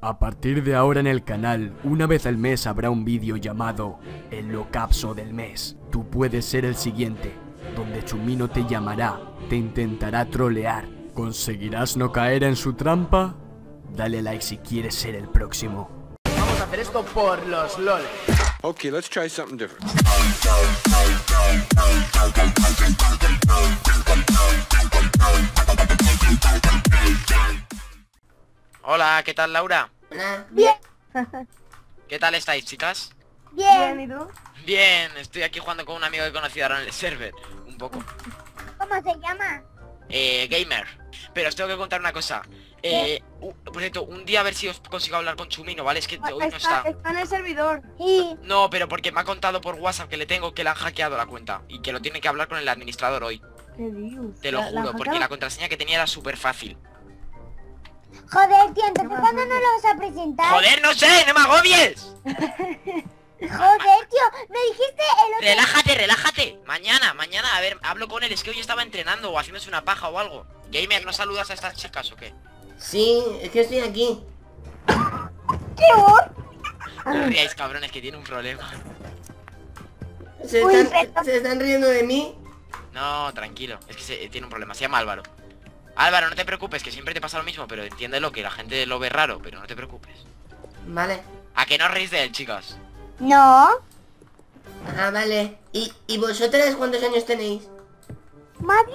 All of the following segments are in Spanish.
A partir de ahora en el canal, una vez al mes habrá un vídeo llamado El Locapso del Mes. Tú puedes ser el siguiente, donde Chumino te llamará, te intentará trolear. ¿Conseguirás no caer en su trampa? Dale like si quieres ser el próximo. Vamos a hacer esto por los LOL. Okay, let's try something different. Hola, ¿qué tal Laura? Hola. Bien. ¿Qué tal estáis, chicas? Bien. ¿y tú? Bien, estoy aquí jugando con un amigo que he conocido ahora en el server. Un poco. ¿Cómo se llama? Eh, gamer. Pero os tengo que contar una cosa. Eh, por cierto, un día a ver si os consigo hablar con Chumino, ¿vale? Es que hoy no Está, está. en el servidor. Sí. No, pero porque me ha contado por WhatsApp que le tengo que le han hackeado la cuenta y que lo tiene que hablar con el administrador hoy. ¿Qué dios? Te lo La- la juro, porque la contraseña que tenía era súper fácil. Joder, tío, entonces ¿cuándo no lo vas a presentar? ¡Joder, no sé! ¡No me agobies! Joder, tío, me dijiste el otro... Relájate, relájate. Mañana, mañana, a ver, hablo con él. Es que hoy estaba entrenando o haciéndose una paja o algo. Gamer, ¿no saludas a estas chicas o qué? Sí, es que estoy aquí. No ríais, cabrones, que tiene un problema. ¿Se Uy, están, perdón. ¿Se están riendo de mí? No, tranquilo. Es que se- tiene un problema. Se llama Álvaro. Álvaro, no te preocupes, que siempre te pasa lo mismo, pero entiéndelo, que la gente lo ve raro, pero no te preocupes. Vale. A que no os reís de él, chicas. No. Ah, vale. ¿Y, ¿Y vosotras cuántos años tenéis? Madre.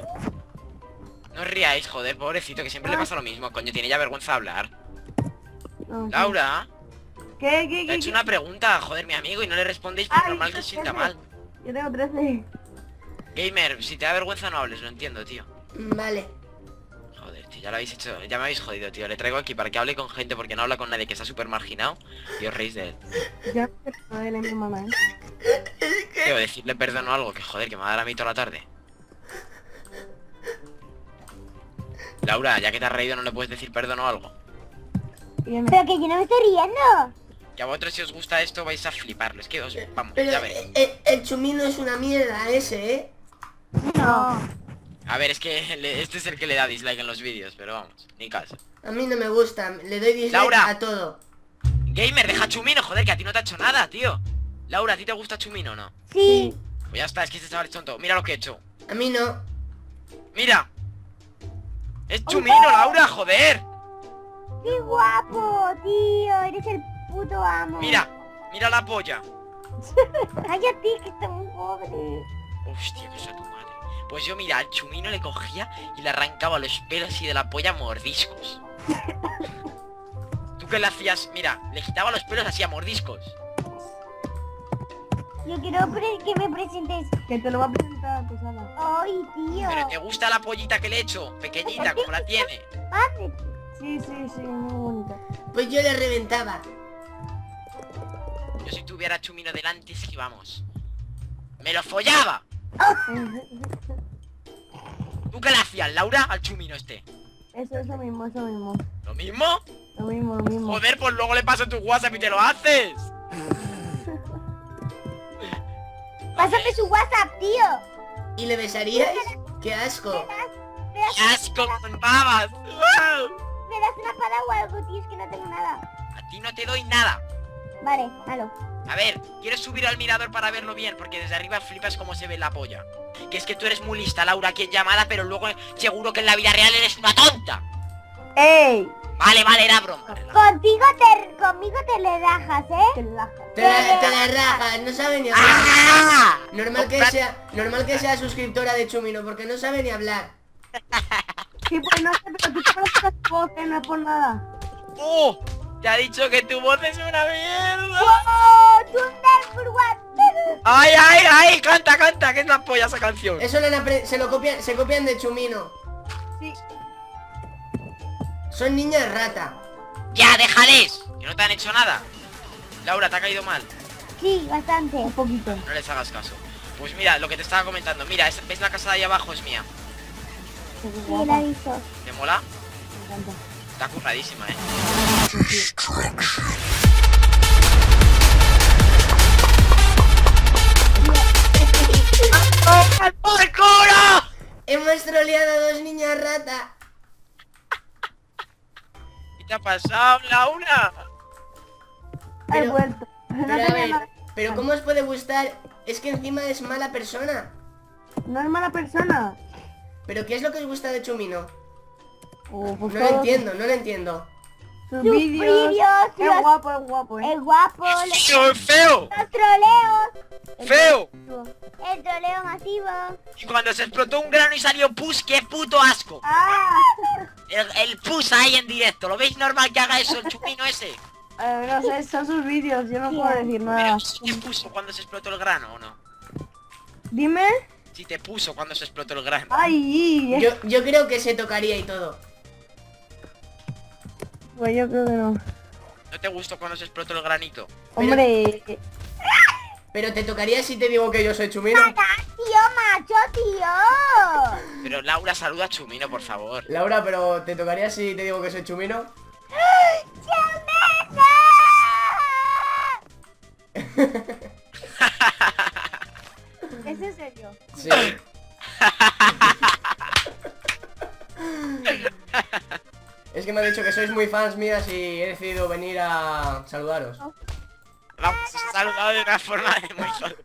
No os ríais, joder, pobrecito, que siempre le pasa lo mismo. Coño, tiene ya vergüenza de hablar. Laura, ¿Qué, qué, te he qué? hecho qué? una pregunta, joder, mi amigo, y no le respondéis, pues Ay, normal que no sienta mal. Yo tengo 13. Gamer, si te da vergüenza no hables, lo entiendo, tío. Vale. Ya lo habéis hecho, ya me habéis jodido, tío. Le traigo aquí para que hable con gente porque no habla con nadie que está súper marginado y os reís de él. Ya no de mi mamá, ¿eh? Tío, decirle perdón o algo, que joder, que me va a dar a mí toda la tarde. Laura, ya que te has reído, ¿no le puedes decir perdón o algo? Pero que yo no me estoy riendo. Que a vosotros si os gusta esto vais a fliparlo. Es que os... Vamos, Pero ya veréis. eh, el chumino es una mierda ese, ¿eh? No. A ver, es que le- este es el que le da dislike en los vídeos, pero vamos, ni caso. A mí no me gusta. Le doy dislike Laura. a todo. Gamer, deja a Chumino, joder, que a ti no te ha hecho nada, tío. Laura, ¿a ti te gusta Chumino o no? Sí. Pues ya está, es que este chaval es tonto. Mira lo que he hecho. A mí no. ¡Mira! ¡Es Chumino, Laura, joder! Qué guapo, tío. Eres el puto amo. Mira, mira la polla. Cállate, que está muy pobre. Hostia, que sea tu madre. Pues yo, mira, al chumino le cogía y le arrancaba los pelos y de la polla mordiscos. ¿Tú qué le hacías? Mira, le quitaba los pelos así a mordiscos. Yo quiero que me presentes. Que te lo va a presentar tu sala. Ay, tío. Pero te gusta la pollita que le he hecho, pequeñita, como la tiene. Sí, sí, sí, muy bonita. Pues yo le reventaba. Yo si tuviera a chumino delante es que vamos. ¡Me lo follaba! ¿Tú qué le hacías, Laura, al chumino este? Eso, eso mismo, eso mismo. ¿Lo mismo? Lo mismo, lo mismo. Joder, pues luego le paso tu WhatsApp y te lo haces. Pásame su WhatsApp, tío. ¿Y le besaríais? ¡Qué asco! ¿Me das, ¡Qué asco con babas! Me das una espada o algo, tío? Es que no tengo nada. A ti no te doy nada. Vale, halo. A ver, quiero subir al mirador para verlo bien, porque desde arriba flipas cómo se ve la polla. Que es que tú eres muy lista, Laura, aquí en llamada, pero luego seguro que en la vida real eres una tonta. ¡Ey! Vale, vale, era broma. Contigo te, conmigo te le rajas, ¿eh? Te la, te la rajas, no sabe ni hablar. ¡Ah! Normal que sea, normal que sea suscriptora de Chumino, porque no sabe ni hablar. Sí, pues no sé, pero tú conoces la voz, que no es por nada. ¡Oh! Te ha dicho que tu voz es una mierda. ¡Oh! ¡Thunder for what? ¡Ay, ay, ay! ¡Canta, canta! Que es la polla esa canción. Eso lo han apre- se lo copian, se copian de Chumino. Sí. Son niñas rata. ¡Ya, déjales! Que no te han hecho nada. Laura, te ha caído mal. Sí, bastante. Un poquito. No les hagas caso. Pues mira, lo que te estaba comentando. Mira, es- ¿ves la casa de ahí abajo? Es mía. Sí, la he visto. ¿Te mola? Me encanta. Está curradísima, ¿eh? Hemos troleado a dos niñas rata. Y te ha pasado, Laura? He Pero- vuelto. No Pero a ver, nada. pero ¿cómo os puede gustar? Es que encima es mala persona. No es mala persona. ¿Pero qué es lo que os gusta de Chumino? Oh, pues No lo todo- entiendo, no lo entiendo. Sus Sus vídeos. Es los- guapo, es guapo, eh. El guapo, los, ¡Feo, es feo! los troleos. El ¡Feo! El troleo masivo. Y cuando se explotó un grano y salió pus, qué puto asco. Ah. El, el pus ahí en directo. ¿Lo veis normal que haga eso el chupino ese? Eh, no sé, son sus vídeos, yo no puedo decir nada. Te puso cuando se explotó el grano o no. Dime. Si te puso cuando se explotó el grano. Ay, Yo, yo creo que se tocaría y todo. Pues yo creo que no. ¿No te gustó cuando se explotó el granito? Hombre, Pero te tocaría si te digo que yo soy Chumino. Tío, macho, tío. Pero Laura, saluda a Chumino, por favor. Laura, pero te tocaría si te digo que soy Chumino. ¿es Es que me ha dicho que sois muy fans mías y he decidido venir a saludaros. Vamos saludar de una forma de muy solo.